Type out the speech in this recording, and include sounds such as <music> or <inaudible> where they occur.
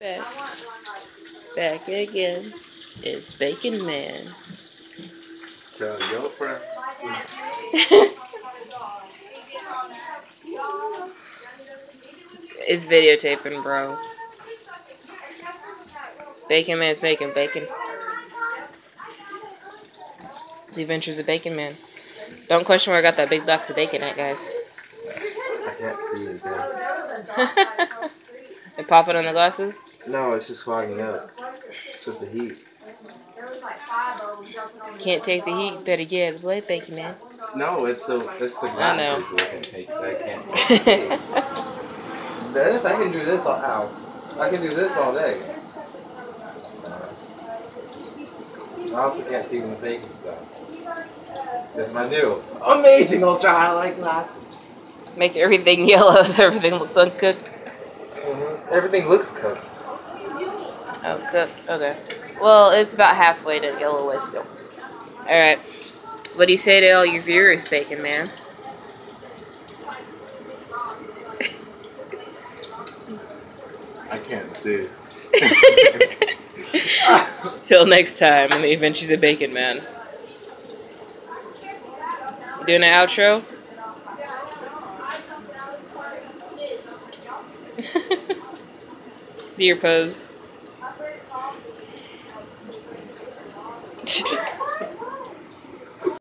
Back. Back again. It's Bacon Man. So your friend <laughs> It's videotaping, bro. Bacon Man's making bacon. The Adventures of Bacon Man. Don't question where I got that big box of bacon at, guys. I can't see it <laughs> again. and pop it on the glasses. No, it's just fogging up. It's just the heat. Can't take the heat. Better get the way, Bacon Man. No, it's the it's the I know. glasses that can take that can't <laughs> this I can do this all ow. I can do this all day. I also can't see when the bacon's done. This is my new amazing ultra highlight glasses. Make everything <laughs> yellow so everything looks uncooked. Everything looks cooked. Oh, cooked. Okay. Well, it's about halfway to get a little ways to go. Alright. What do you say to all your viewers, Bacon Man? I can't see. <laughs> Till next time on the Adventures of Bacon Man. You doing an outro? <laughs> Do your pose.